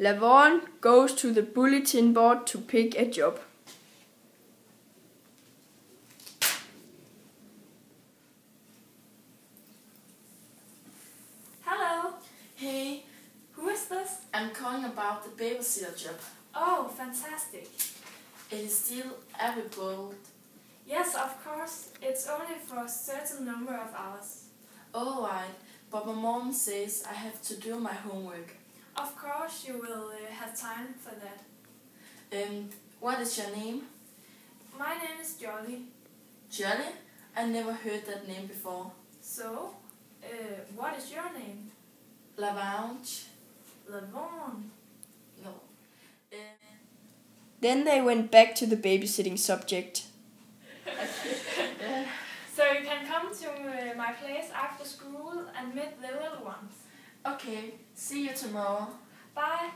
Lavon goes to the bulletin board to pick a job. Hello, Hey, who is this? I'm calling about the babysitter job. Oh, fantastic. It is still available. Yes, of course. It's only for a certain number of hours. Alright, but my mom says I have to do my homework. Of course, you will uh, have time for that. Um, what is your name? My name is Jolly. Jolly? I never heard that name before. So, uh, what is your name? Lavange? Lavon. No. Uh, Then they went back to the babysitting subject. So you can come to uh, my place after school and meet the little ones. Okay, see you tomorrow. Bye.